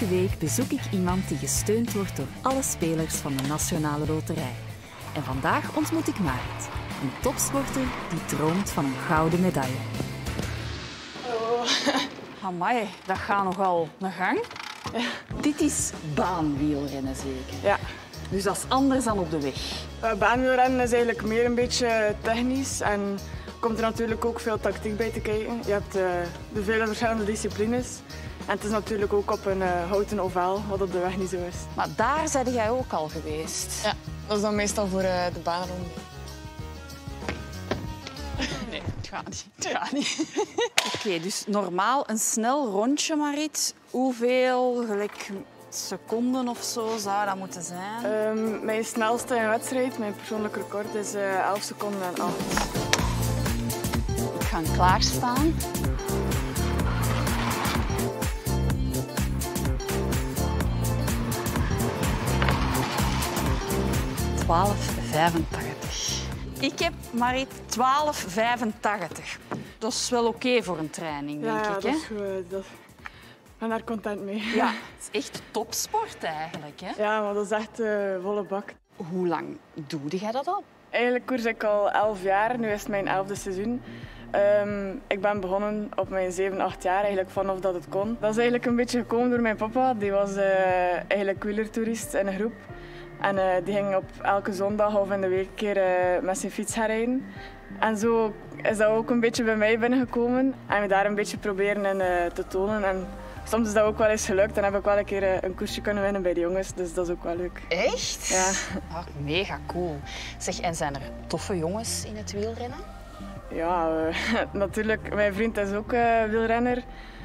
Elke week bezoek ik iemand die gesteund wordt door alle spelers van de Nationale Loterij. En vandaag ontmoet ik Marit, een topsporter die droomt van een gouden medaille. Amai, dat gaat nogal een gang. Dit is baanwielrennen zeker. Ja, Dus dat is anders dan op de weg. uh, baanwielrennen is eigenlijk meer een beetje technisch en komt er natuurlijk ook veel tactiek bij te kijken. Je hebt eh, de vele verschillende disciplines en het is natuurlijk ook op een eh, houten ovaal, wat op de weg niet zo is. Maar daar zijn jij ook al geweest. Ja, dat is dan meestal voor eh, de baanronde. Nee, het gaat niet. Het gaat niet. Oké, dus normaal een snel rondje, Marit. Hoeveel gelijk seconden of zo zou dat moeten zijn? Ehm, mijn snelste in wedstrijd, mijn persoonlijk record, is eh 11 seconden en 8. Ik ga klaarstaan. Twaalf vijfentachtig. Ik heb Marit 12,85. Dat is wel oké voor een training, denk Ja, ja, ik. dat is goed. Dat... Ik ben daar content mee. Ja, het is echt topsport eigenlijk. Hè? Ja, maar dat is echt eh, volle bak. Hoe lang doe jij dat al? Eigenlijk koers ik al 11 jaar, nu is het mijn 11e seizoen. Ehm, ik ben begonnen op mijn 7, 8 jaar, eigenlijk vanaf dat het kon. Dat is eigenlijk een beetje gekomen door mijn papa. Die was eh, eigenlijk wielertoerist in een groep. En eh, die ging op elke zondag of in de week een keer eh, met zijn fiets gaan rijden. En zo is dat ook een beetje bij mij binnengekomen. En we daar een beetje proberen in te tonen. En soms is dat ook wel eens gelukt. En heb ik wel een keer een koersje kunnen winnen bij de jongens. Dus dat is ook wel leuk. Echt? Ja. Ah, mega cool. Zeg, en zijn er toffe jongens in het wielrennen? Ja, eh, natuurlijk. Mijn vriend is ook eh, wielrenner.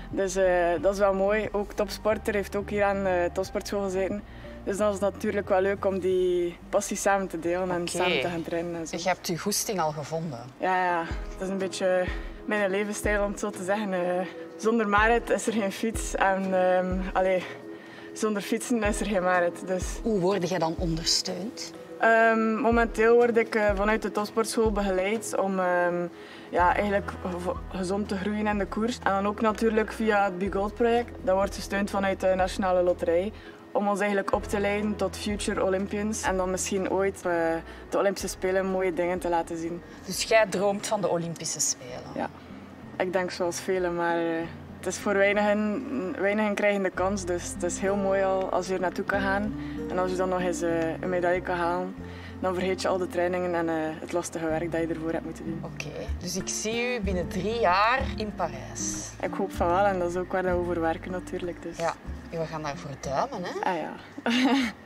Dus eh, dat is wel mooi. Ook topsporter, heeft ook hier aan de topsportschool gezeten. Dus dat is natuurlijk wel leuk om die passie samen te delen en samen te gaan trainen. En zo. Je hebt je goesting al gevonden. Ja, ja, dat is een beetje mijn levensstijl om het zo te zeggen. Zonder Marit is er geen fiets. En ehm, allee, zonder fietsen is er geen Marit. Dus Hoe word je dan ondersteund? Ehm, momenteel word ik eh, vanuit de topsportschool begeleid om ehm, ja, eigenlijk ge- gezond te groeien in de koers. En dan ook natuurlijk via het Big Gold project. Dat wordt gesteund vanuit de Nationale Loterij. Om ons eigenlijk op te leiden tot future Olympians. En dan misschien ooit eh, de Olympische Spelen mooie dingen te laten zien. Dus jij droomt van de Olympische Spelen. Ja. Ik denk zoals velen, maar eh, het is voor weinigen, weinigen krijgen de kans. Dus het is heel mooi al als je er naartoe kan gaan. En als je dan nog eens eh, een medaille kan halen, dan vergeet je al de trainingen en eh, het lastige werk dat je ervoor hebt moeten doen. Oké, dus ik zie u binnen drie jaar in Parijs. Ik hoop van wel en dat is ook waar we voor werken natuurlijk. Dus. Ja, we gaan daarvoor duimen, hè? Ah ja.